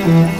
Mm-hmm.